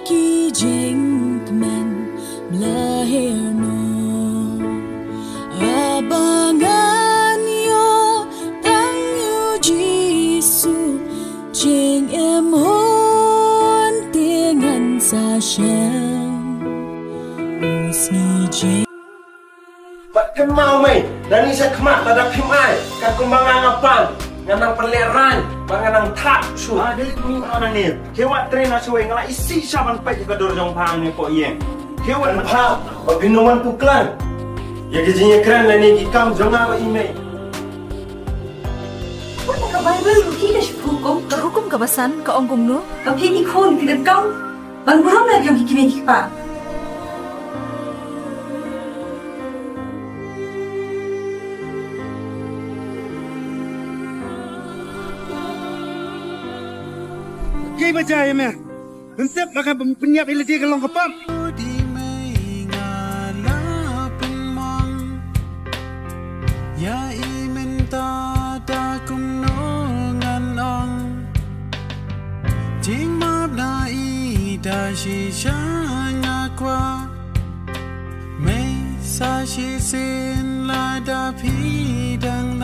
lelaki gentleman melahirno abangan yo tangyu jisu jing emon tengan sasyang usni jing Ba't kang mau may? Dani kemak kama, tadak himay. Kakumbang ang apang. Nganang perleran, nganang tak su. Ah, dia ni mana ni? Kewat train nak suai ngalah isi saban pai juga dor jong pang ni po yen. Kewat Kan pa, pagbinuman tu klan. Ya gajinya keren lah ni ikam jangan apa email. Wala ka Bible ruki ka siya hukom. Kahukum kabasan ka onggong no? Kapini ko, pinag kau. Bangburam na yung. Kaya ba tayo me? Nansip, maka punyap ilati ka lang kapam. Ya imen ta ta kum no ngan ong Jing map na i da shi sha nga kwa Me sa shi sin la da pi dang